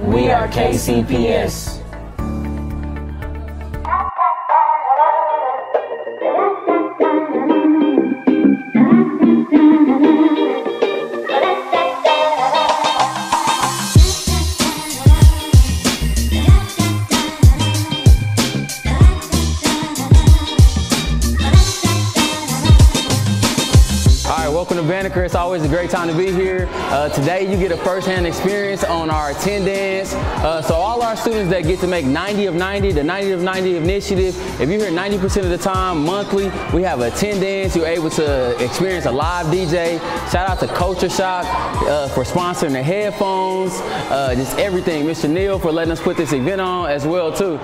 We are KCPS. Welcome to Banneker. It's always a great time to be here. Uh, today you get a first-hand experience on our attendance. Uh, so all our students that get to make 90 of 90, the 90 of 90 initiative, if you're here 90% of the time monthly, we have attendance. You're able to experience a live DJ. Shout out to Culture Shock uh, for sponsoring the headphones, uh, just everything. Mr. Neil for letting us put this event on as well too.